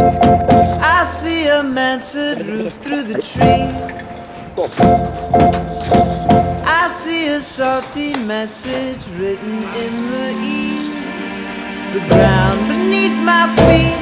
I see a mansard roof through the trees. I see a salty message written in the eaves. The ground beneath my feet,